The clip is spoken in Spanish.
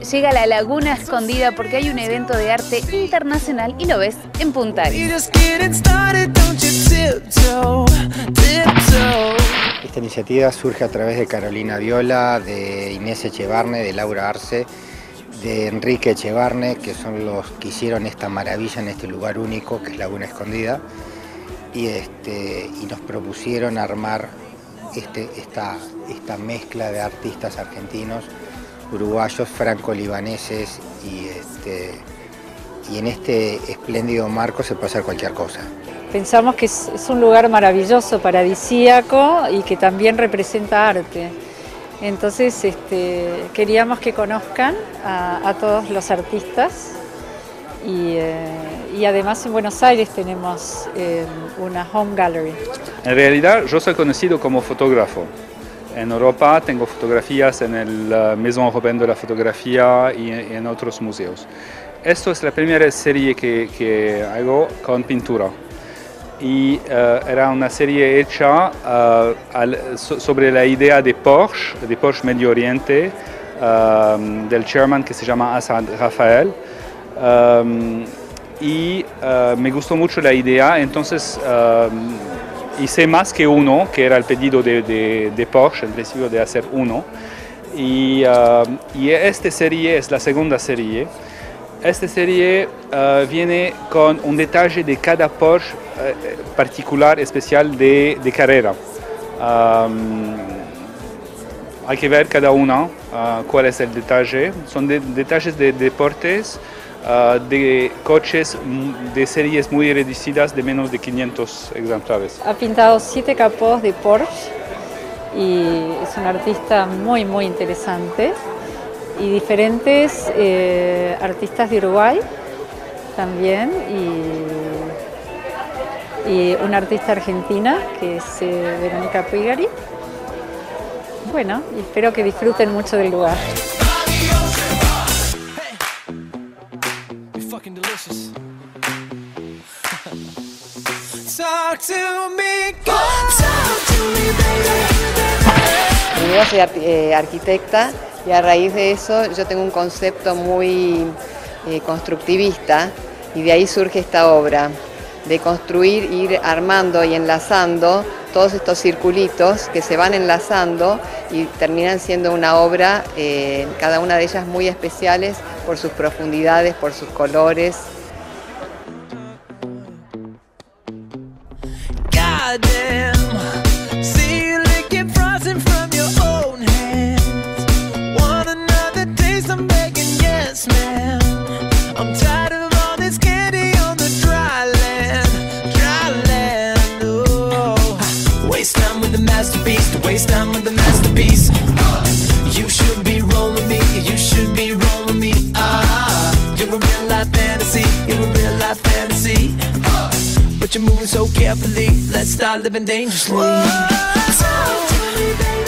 llega a la Laguna Escondida porque hay un evento de arte internacional y lo ves en Punta Arenas. Esta iniciativa surge a través de Carolina Viola, de Inés Echevarne, de Laura Arce, de Enrique Echevarne, que son los que hicieron esta maravilla en este lugar único que es Laguna Escondida, y, este, y nos propusieron armar este, esta, esta mezcla de artistas argentinos, uruguayos, franco-libaneses y, este, y en este espléndido marco se puede hacer cualquier cosa. Pensamos que es, un lugar maravilloso, paradisíaco y que también representa arte. Entonces este, queríamos que conozcan a, todos los artistas eh, y, además en Buenos Aires tenemos eh, una home gallery. En realidad yo soy conocido como fotógrafo. En Europa tengo fotografías en el eh, Maison Européenne de la Fotografía y en otros museos. Esto es la primera serie que, hago con pintura y eh, era una serie hecha eh, sobre la idea de Porsche, de Porsche Medio Oriente, del chairman que se llama Asad Rafael. y me gustó mucho la idea, entonces hice más que uno, que era el pedido de, de, Porsche, el principio de hacer uno. Y, y esta serie es la segunda serie. Esta serie uh, viene con un detalle de cada Porsche uh, particular, especial de, de carrera. Um, hay que ver cada una uh, cuál es el detalle. Son de, detalles de deportes, de coches de series muy reducidas de menos de 500 ejemplares. Ha pintado siete capos de Porsche y es un artista muy, muy interesante y diferentes eh, artistas de Uruguay también y, y, una artista argentina que es eh, Verónica Pigari. Bueno, y espero que disfruten mucho del lugar. Yo soy eh, arquitecta y a raíz de eso yo tengo un concepto muy eh, constructivista y de ahí surge esta obra, de construir, ir armando y enlazando todos estos circulitos que se van enlazando y terminan siendo una obra, eh, cada una de ellas muy especiales por sus profundidades, por sus colores. Waste time with the masterpiece. You should be rolling me, you should be rolling me. Ah, you're a real life fantasy, you're a real life fantasy. But you're moving so carefully, let's start living dangerously. Talk to me, baby.